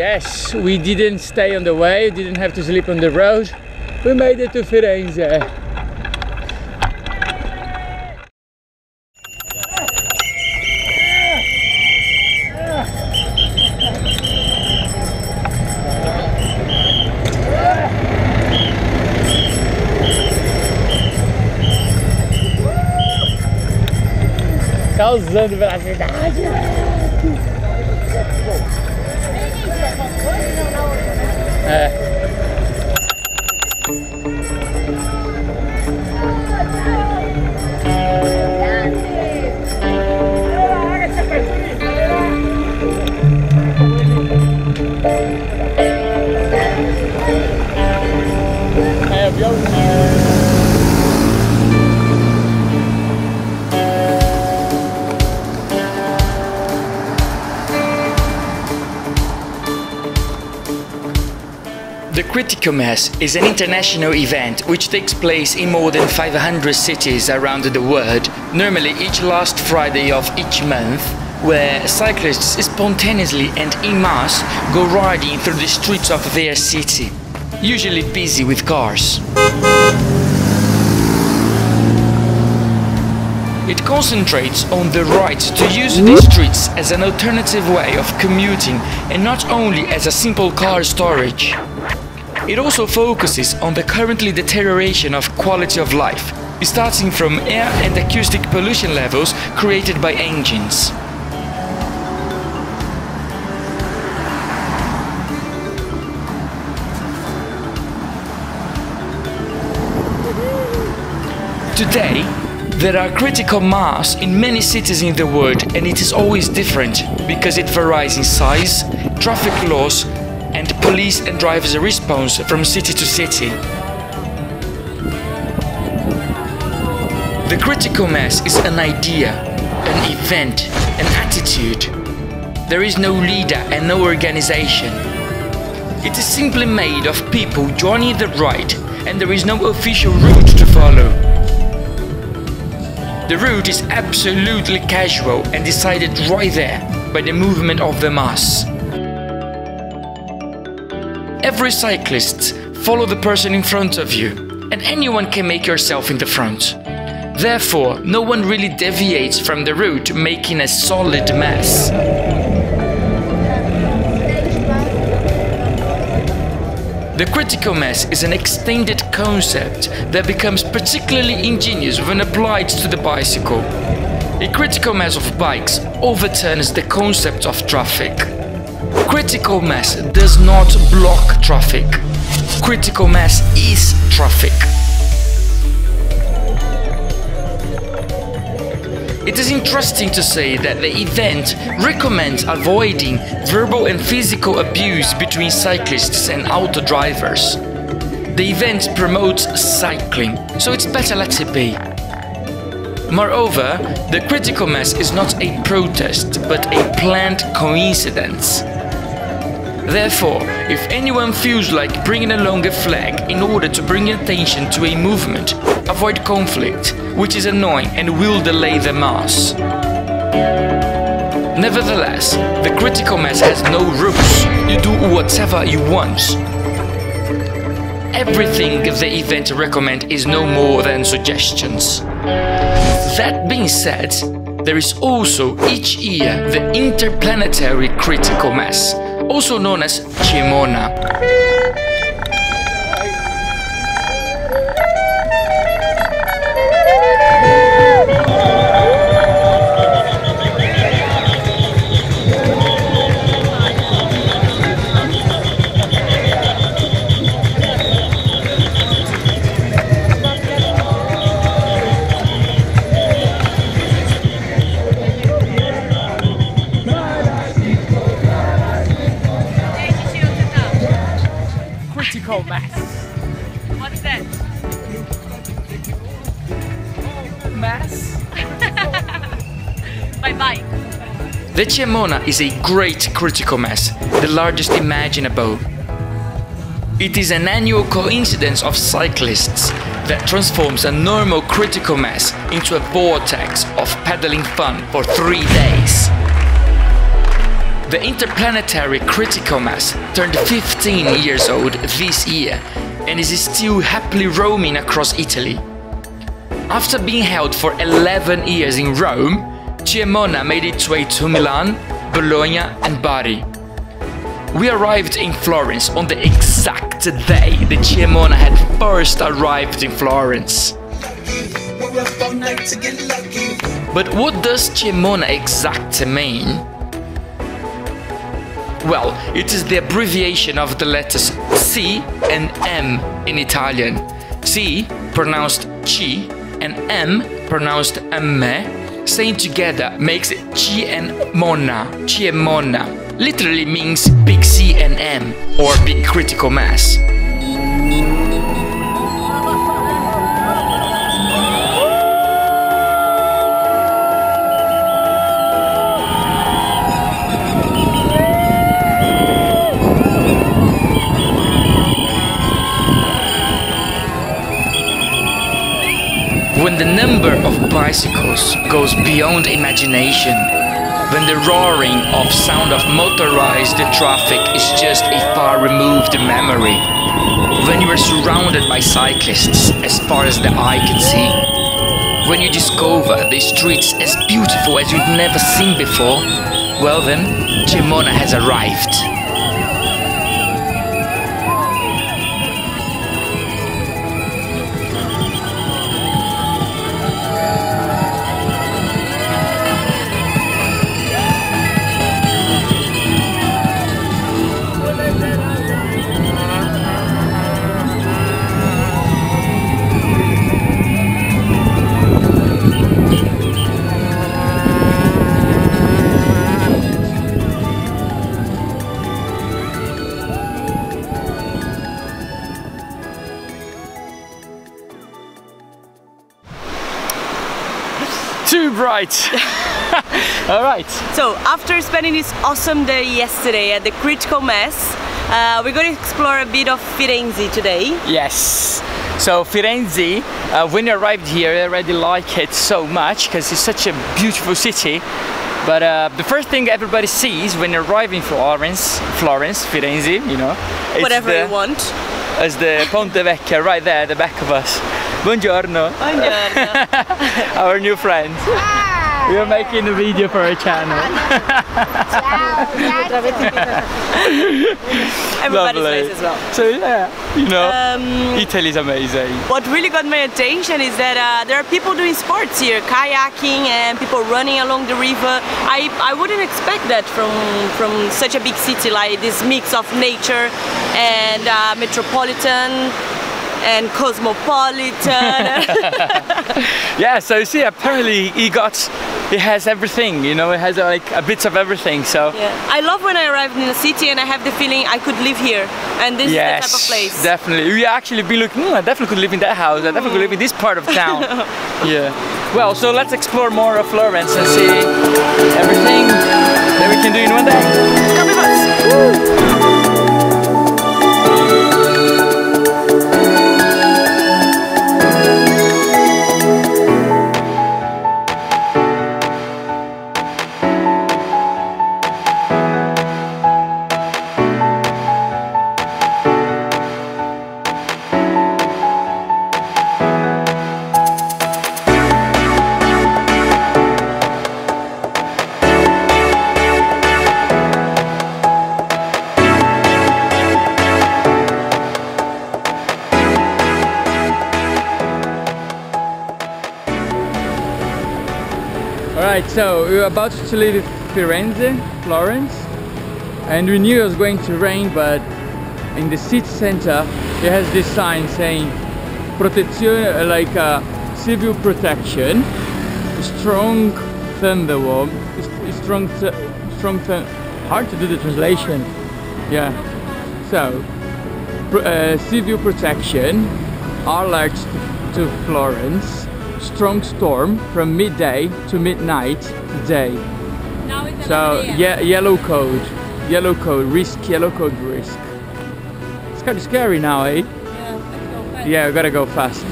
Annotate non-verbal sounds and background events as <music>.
Yes, we didn't stay on the way, didn't have to sleep on the road. We made it to Firenze. Velocidade. É. É, The Critical Mass is an international event which takes place in more than 500 cities around the world, normally each last Friday of each month, where cyclists spontaneously and en masse go riding through the streets of their city, usually busy with cars. It concentrates on the right to use these streets as an alternative way of commuting and not only as a simple car storage. It also focuses on the currently deterioration of quality of life, starting from air and acoustic pollution levels created by engines. Today, there are critical mass in many cities in the world and it is always different because it varies in size, traffic laws and police and drivers response from city to city. The critical mass is an idea, an event, an attitude. There is no leader and no organization. It is simply made of people joining the ride and there is no official route to follow. The route is absolutely casual and decided right there by the movement of the mass. Every cyclist follow the person in front of you, and anyone can make yourself in the front. Therefore, no one really deviates from the route, making a solid mass. The critical mass is an extended concept that becomes particularly ingenious when applied to the bicycle. A critical mass of bikes overturns the concept of traffic. Critical mass does not block traffic. Critical mass is traffic. It is interesting to say that the event recommends avoiding verbal and physical abuse between cyclists and auto drivers. The event promotes cycling, so it's better let it be. Moreover, the critical mass is not a protest, but a planned coincidence. Therefore, if anyone feels like bringing along a flag in order to bring attention to a movement, avoid conflict, which is annoying and will delay the mass. Nevertheless, the critical mass has no rules. You do whatever you want. Everything the event recommend is no more than suggestions. That being said, there is also each year the interplanetary critical mass, also known as Ciemmona. Mass? <laughs> My bike. The Ciemmona is a great critical mass, the largest imaginable. It is an annual coincidence of cyclists that transforms a normal critical mass into a vortex of pedaling fun for three days. The interplanetary critical mass turned 15 years old this year and is still happily roaming across Italy. After being held for 11 years in Rome, Ciemmona made its way to Milan, Bologna and Bari. We arrived in Florence on the exact day that Ciemmona had first arrived in Florence. But what does Ciemmona exact mean? Well, it is the abbreviation of the letters C and M in Italian. C pronounced Ci and M pronounced Emme, saying together makes Ciemmona, Mona, Literally means big C and M or big critical mass. Bicycles goes beyond imagination, when the roaring of sound of motorized traffic is just a far removed memory, when you are surrounded by cyclists as far as the eye can see, when you discover the streets as beautiful as you've never seen before, well then, Ciemmona has arrived. Too bright! <laughs> Alright, So, after spending this awesome day yesterday at the Critical Mass, uh, we're going to explore a bit of Firenze today. Yes. So Firenze, uh, when you arrived here, I already like it so much because it's such a beautiful city. But uh, the first thing everybody sees when in Florence, Florence, Firenze, you know, it's Whatever the, you want. Is the Ponte Vecchio right there at the back of us. Buongiorno, Buongiorno. <laughs> our new friend. We are making a video for our channel. <laughs> Everybody's Lovely. nice as well. So yeah, you know, Um, Italy's amazing. What really got my attention is that uh, there are people doing sports here, kayaking and people running along the river. I, I wouldn't expect that from, from such a big city like this mix of nature and uh, metropolitan and cosmopolitan. <laughs> Yeah, so you see, apparently he got, <laughs> he has everything, you know, it has like a bit of everything. So yeah. I love when I arrived in a city and I have the feeling I could live here and this yes, is the type of place. definitely. We actually be looking, "Hmm, I definitely could live in that house. I definitely could live in this part of town. <laughs> yeah. Well, so let's explore more of Florence and see everything that we can do in one day. Come with us. So we were about to leave Firenze, Florence, and we knew it was going to rain, but in the city center it has this sign saying protezione, like uh, civil protection, strong thunderworm, s- strong, th- strong, th- hard to do the translation. Yeah, so uh, civil protection, our alert to Florence, strong storm from midday to midnight today. So yeah, yellow code, yellow code, risk, yellow code, risk. It's kind of scary now, eh? Yeah, we gotta go fast.